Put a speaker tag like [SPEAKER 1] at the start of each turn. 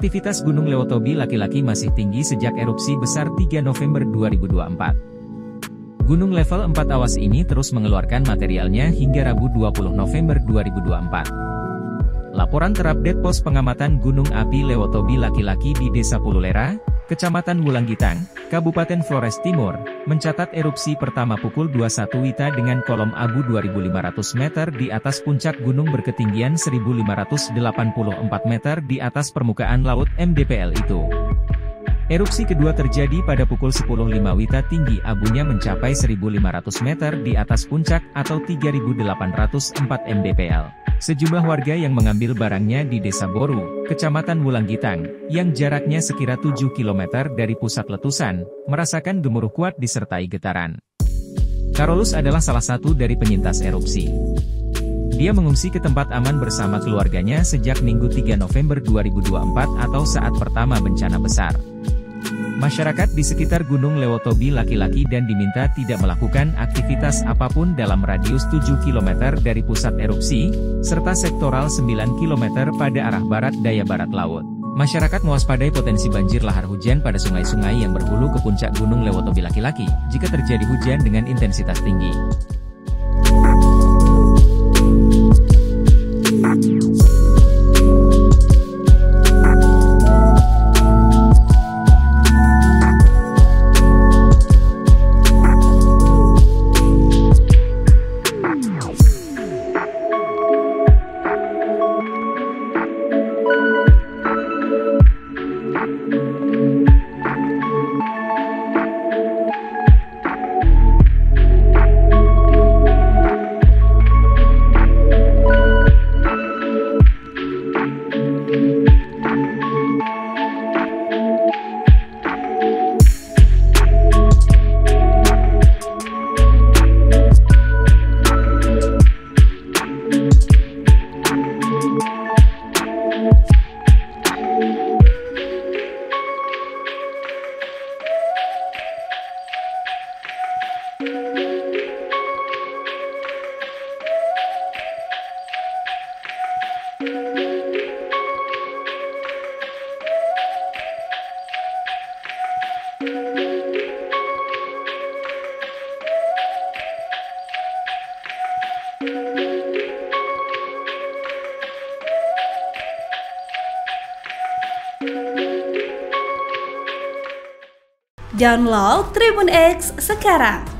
[SPEAKER 1] Aktivitas Gunung Lewotobi laki-laki masih tinggi sejak erupsi besar 3 November 2024. Gunung level 4 awas ini terus mengeluarkan materialnya hingga Rabu 20 November 2024. Laporan terupdate pos pengamatan Gunung Api Lewotobi laki-laki di Desa Pululera, Kecamatan Wulanggitang, Kabupaten Flores Timur, mencatat erupsi pertama pukul 21 WITA dengan kolom abu 2500 meter di atas puncak gunung berketinggian 1584 meter di atas permukaan laut MDPL itu. Erupsi kedua terjadi pada pukul 10.05 WITA tinggi abunya mencapai 1500 meter di atas puncak atau 3804 mdpl. Sejumlah warga yang mengambil barangnya di Desa Boru, Kecamatan Wulanggitang, yang jaraknya sekira 7 km dari pusat letusan, merasakan gemuruh kuat disertai getaran. Karolus adalah salah satu dari penyintas erupsi. Dia mengungsi ke tempat aman bersama keluarganya sejak Minggu 3 November 2024 atau saat pertama bencana besar. Masyarakat di sekitar Gunung Lewotobi laki-laki dan diminta tidak melakukan aktivitas apa pun dalam radius 7 km dari pusat erupsi, serta sektoral 9 km pada arah barat daya barat laut. Masyarakat mewaspadai potensi banjir lahar hujan pada sungai-sungai yang berhulu ke puncak Gunung Lewotobi laki-laki, jika terjadi hujan dengan intensitas tinggi.
[SPEAKER 2] Download Tribun X sekarang.